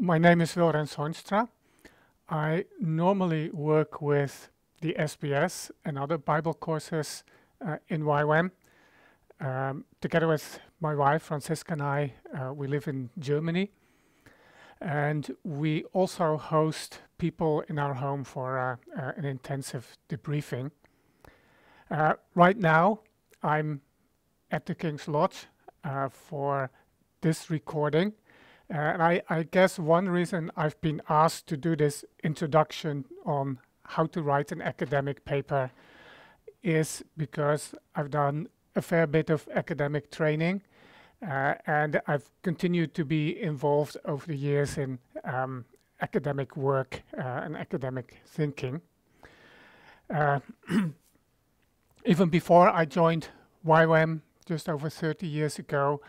my name is Wilrens Hoornstra. I normally work with the SBS and other Bible courses uh, in YWAM. Um, together with my wife, Franziska, and I, uh, we live in Germany. And we also host people in our home for uh, uh an intensive debriefing. Uh, right now, I'm at the King's Lodge uh, for this recording. And I, I, guess one reason I've been asked to do this introduction on how to write an academic paper is because I've done a fair bit of academic training uh, and I've continued to be involved over the years in um, academic work uh, and academic thinking. Uh, even before I joined YWAM just over 30 years ago,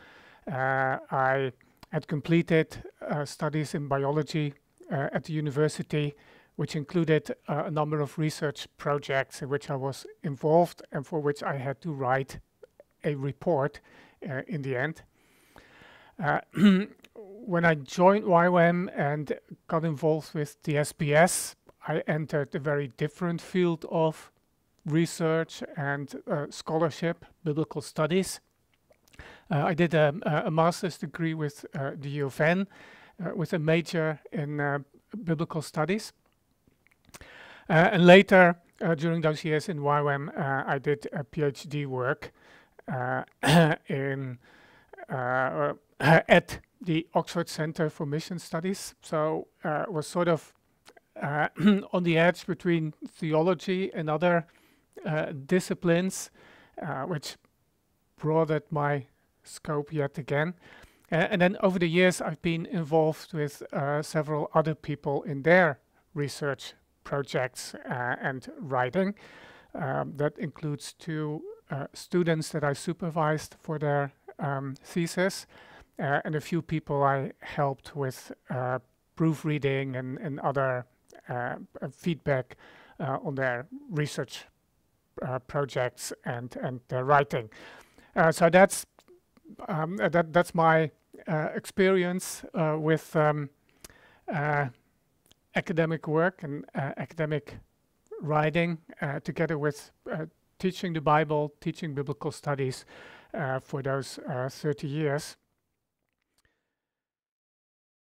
uh, I had completed uh, studies in biology uh, at the university, which included uh, a number of research projects in which I was involved and for which I had to write a report uh, in the end. Uh, when I joined YWAM and got involved with the SBS, I entered a very different field of research and scholarship, biblical studies. Uh, I did a, a, master's degree with uh, the U of N uh, with a major in biblical studies. and later, during those years in YWAM, I did a PhD work in at the Oxford Center for Mission Studies. So uh, was sort of uh, on the edge between theology and other uh, disciplines, which broadened my scope yet again. Uh, and then over the years, I've been involved with uh, several other people in their research projects uh, and writing. Um, that includes two uh, students that I supervised for their um, thesis, uh, and a few people I helped with uh, proofreading and, and other feedback on their research projects and, and their writing. so that's um, uh, that that's my uh, experience uh, with um, academic work and academic writing, together with teaching the Bible, teaching biblical studies for those 30 years.